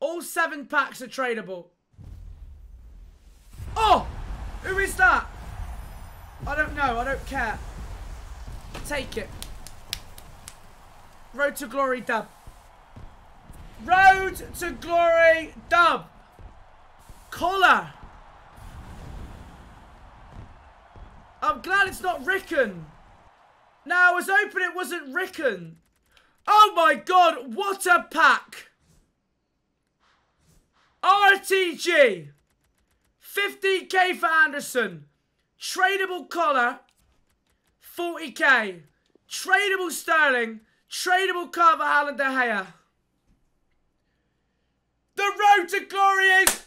All seven packs are tradable. Oh! Who is that? I don't know. I don't care. Take it. Road to Glory dub. Road to Glory dub. Collar. I'm glad it's not Ricken. Now, I was hoping it wasn't Ricken. Oh my god, what a pack! RTG! 50k for Anderson. Tradable collar. 40k. Tradable Sterling. Tradable Carver Haaland De Gea. The road to glory is!